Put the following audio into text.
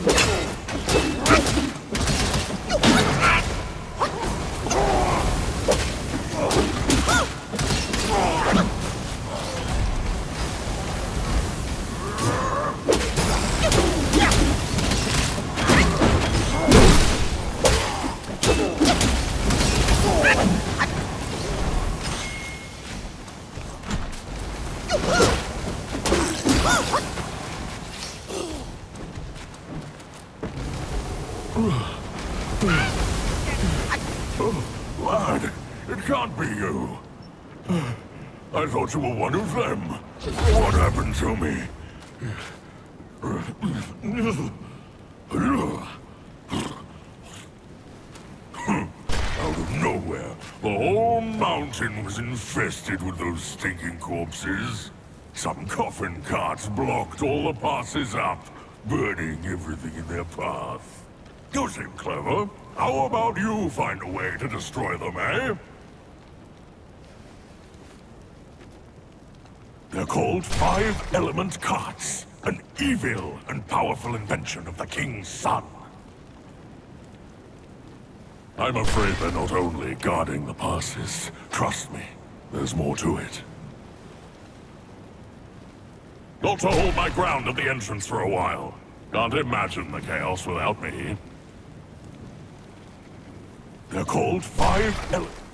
What? Lad, it can't be you. I thought you were one of them. What happened to me? Out of nowhere, the whole mountain was infested with those stinking corpses. Some coffin carts blocked all the passes up, burning everything in their path. You seem clever. How about you find a way to destroy them, eh? They're called Five Element Carts, an evil and powerful invention of the King's Son. I'm afraid they're not only guarding the passes. Trust me, there's more to it. Got to hold my ground at the entrance for a while. Can't imagine the chaos without me. They're called Five Ele-